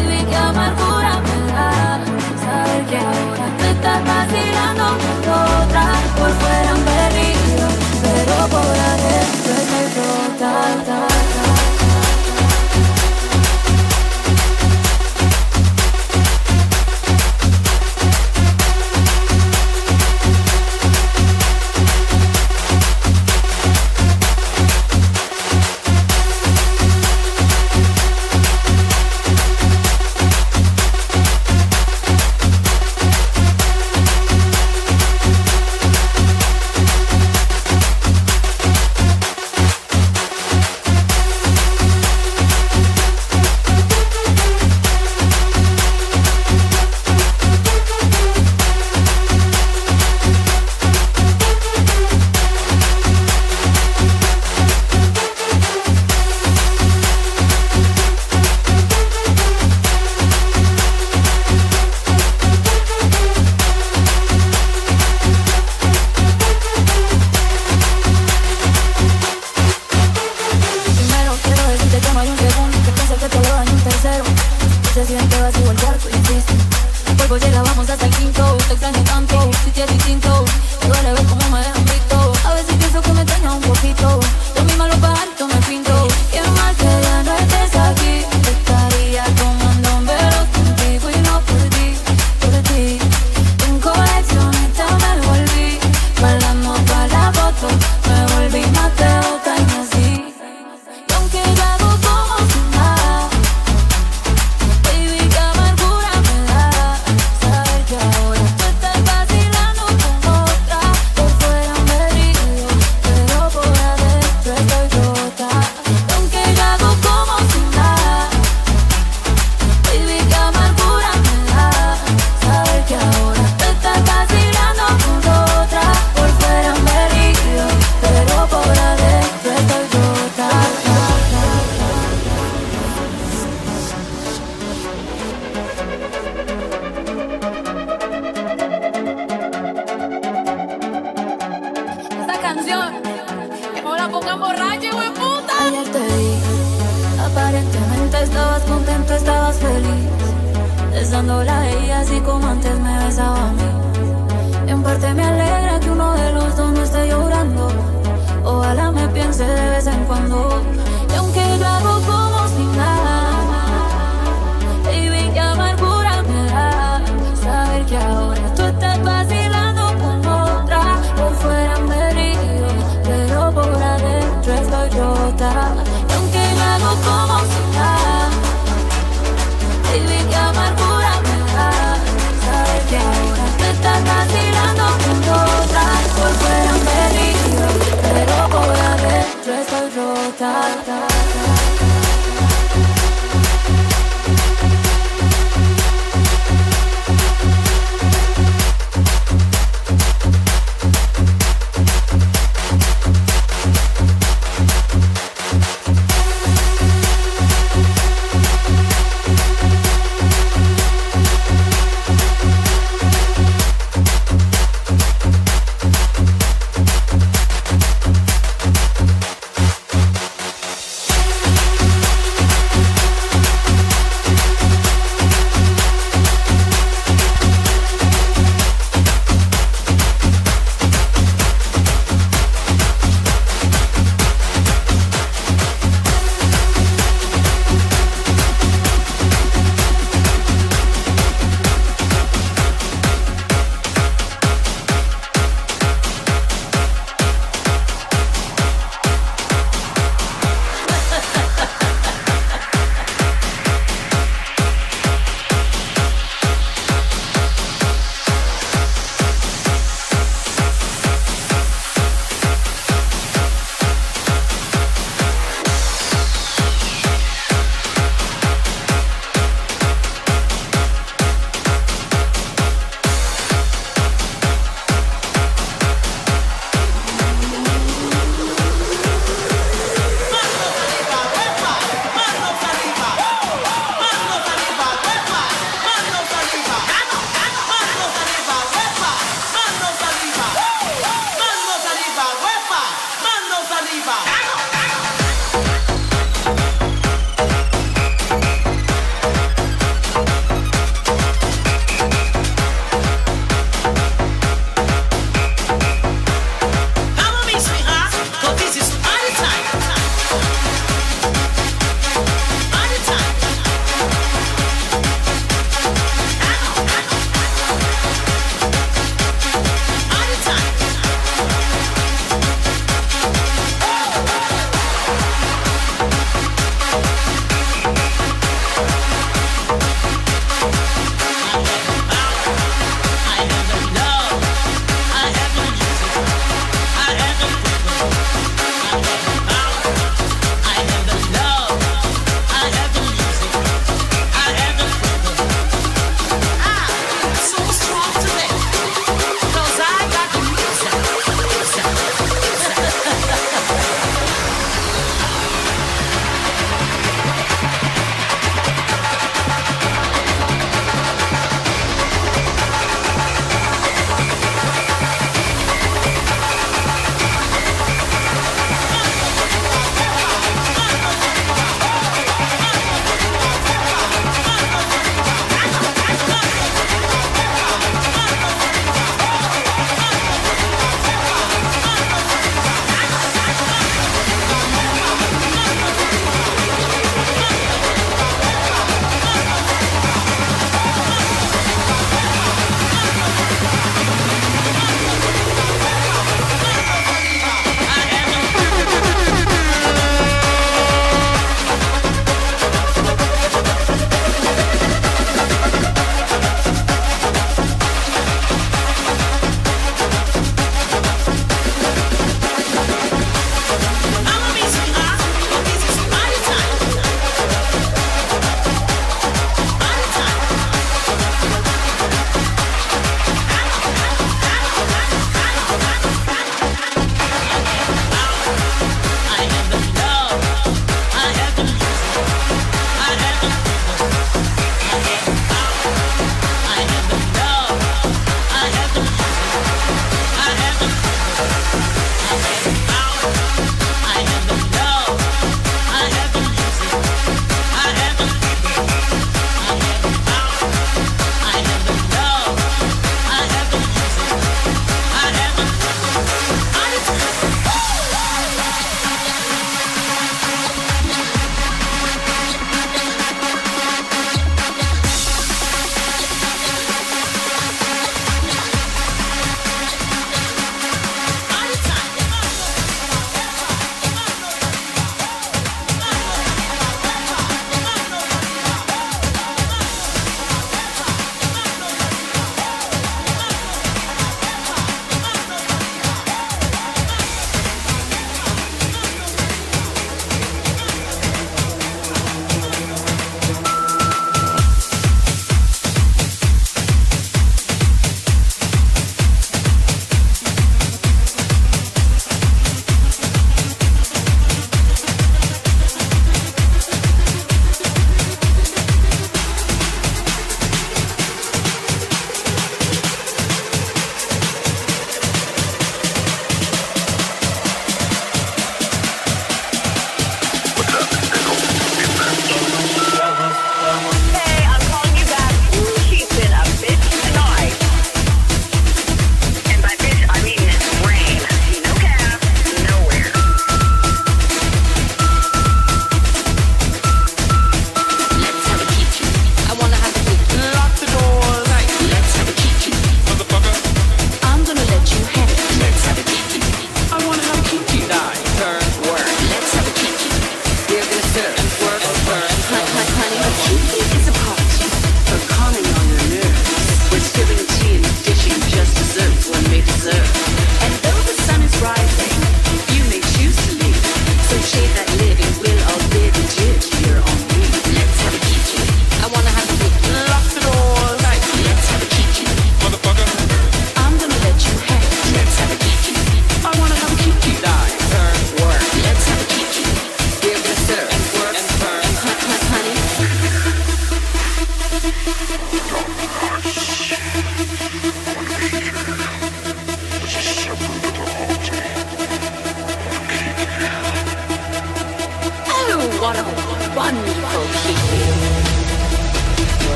baby, qué amargura me da saber que ahora te estás vacilando con otra. Por fuera un perrito, pero por adentro estoy flotando.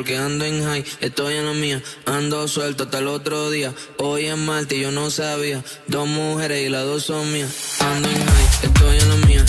porque ando en high, estoy en la mía, ando suelto hasta el otro día. Hoy es martes, yo no sabía, dos mujeres y las dos son mías. Ando en high, estoy en la mía.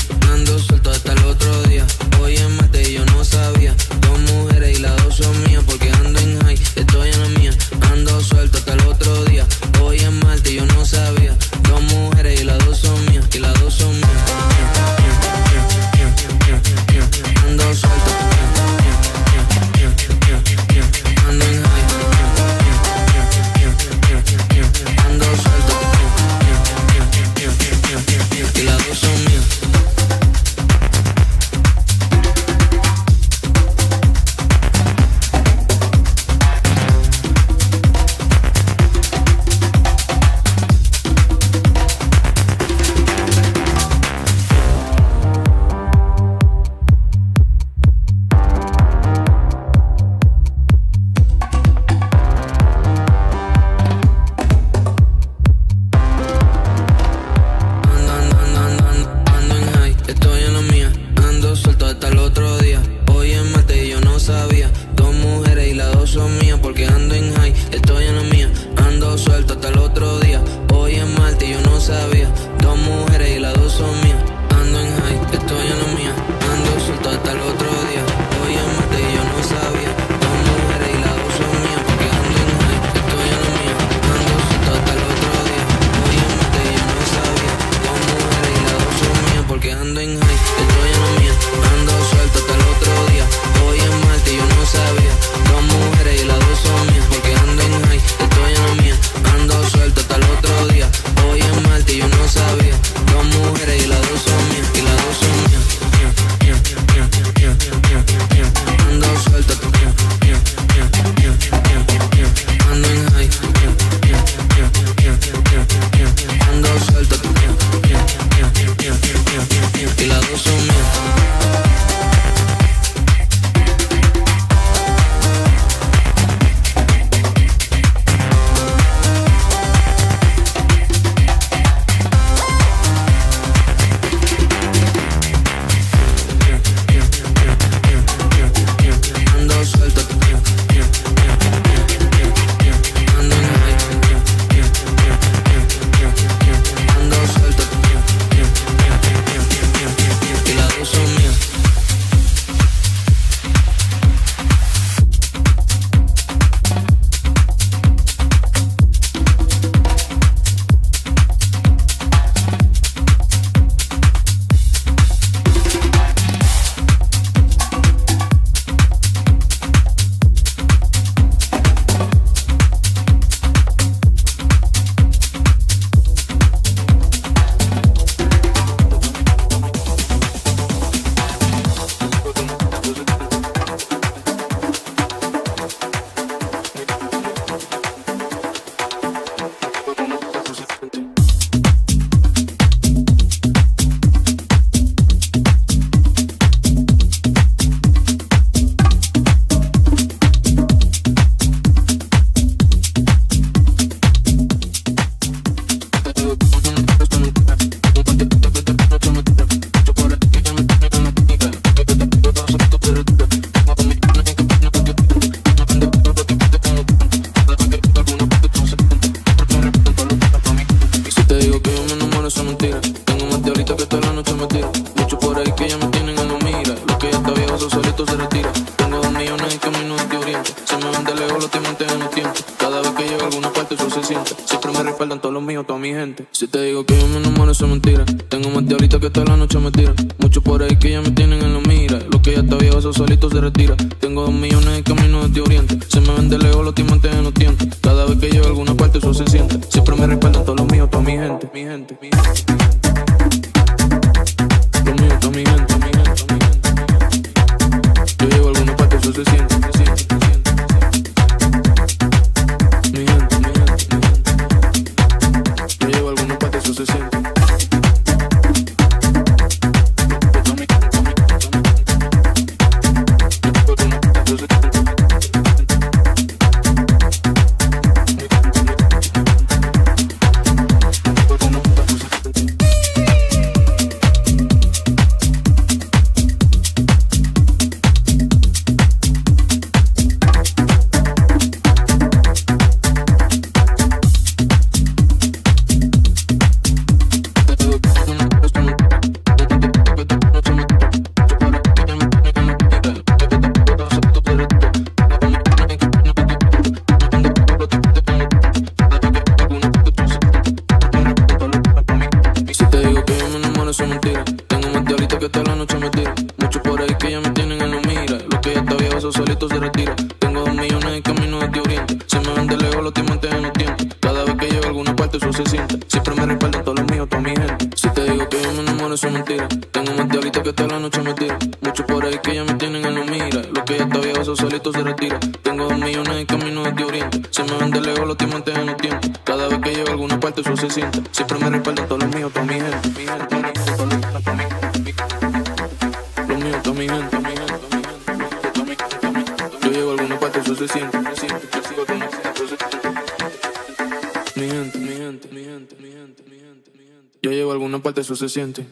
que hasta la noche me tiro. Mucho por ahí que ya me tienen en la mira. Lo que ya está viejo, esos solitos se se siente.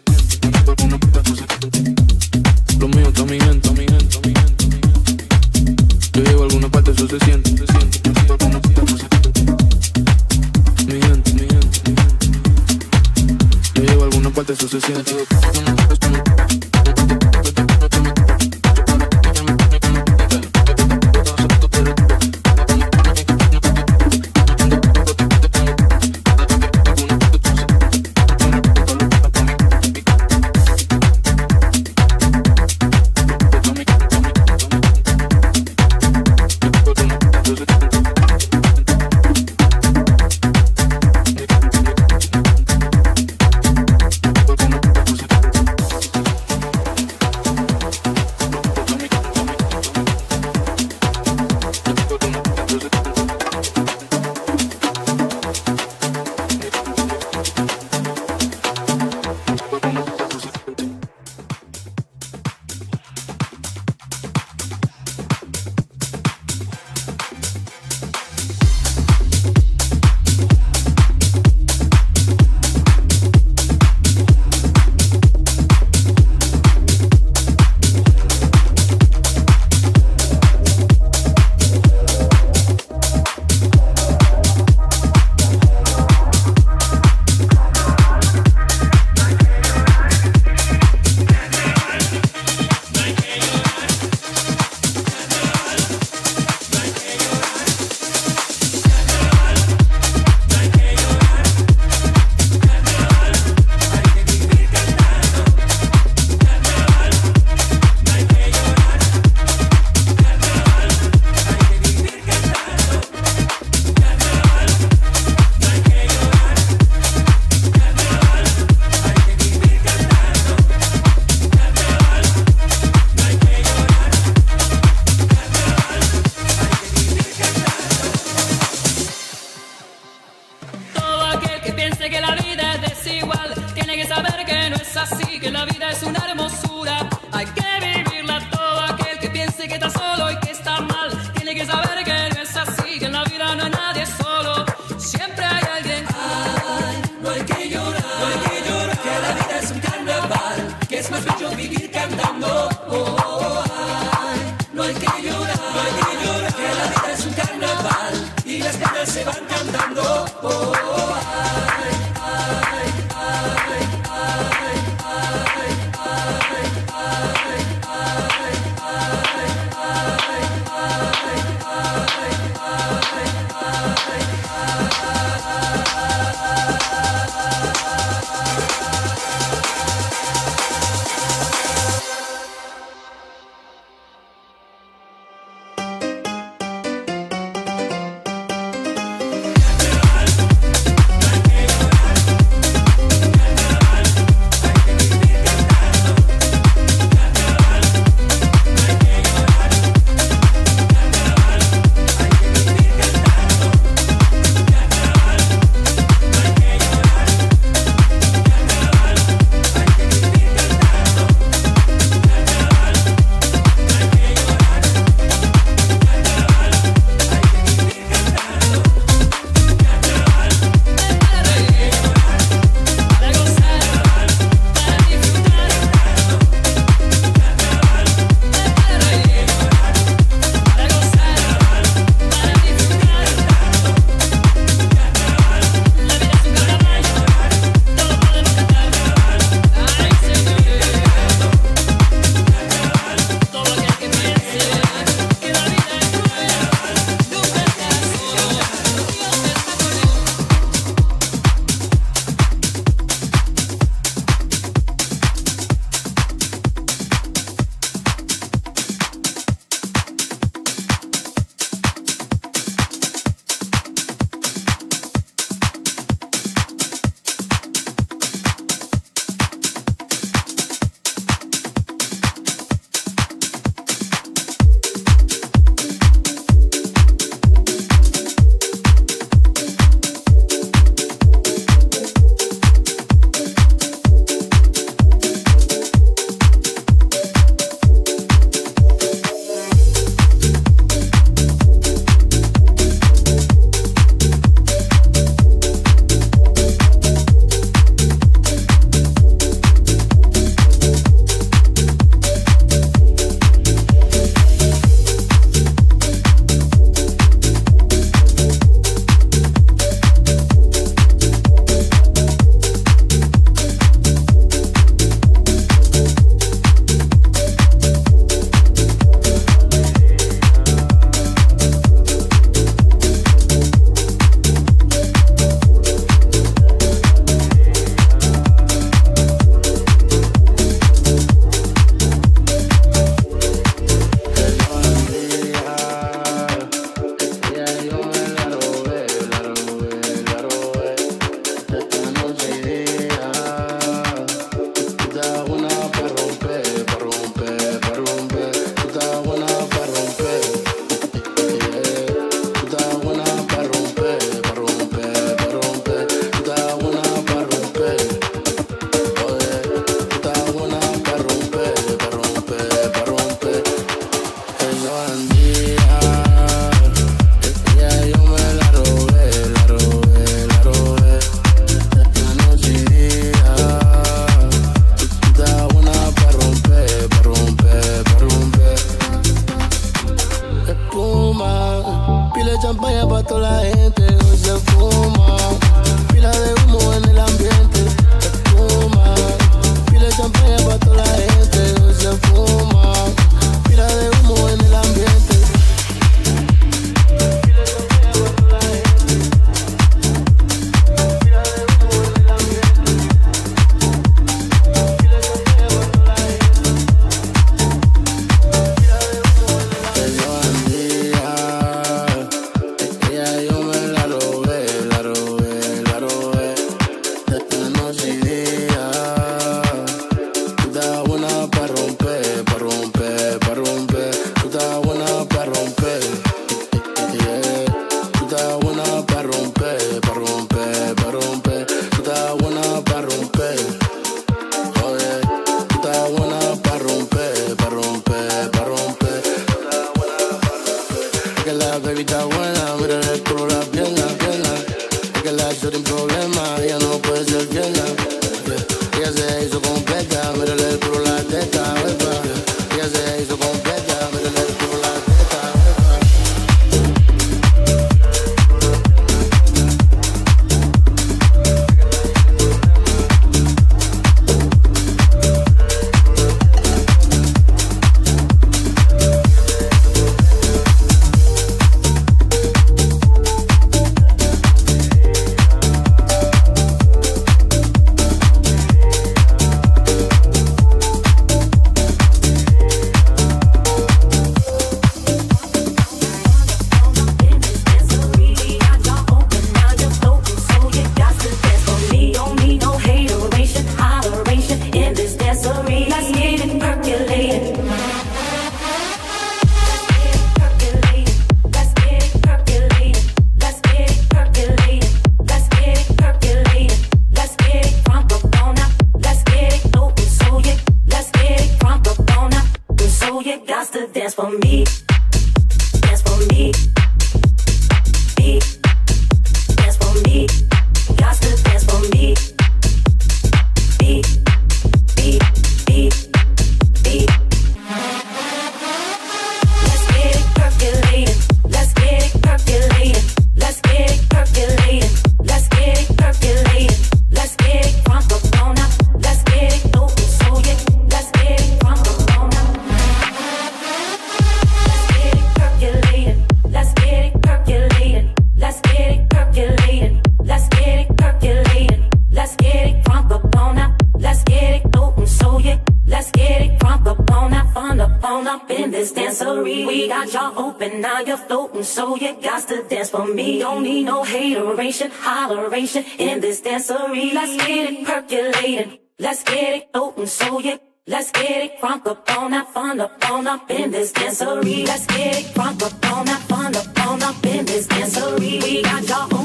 We don't need no hateration, holleration in this dancery. Let's get it percolating. Let's get it open, so yeah. Let's get it crunk up on that fun up on up in this dancery. Let's get it crunk up on that fun up on up in this dancery. We got y'all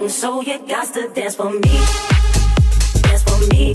And so you got to dance for me, dance for me.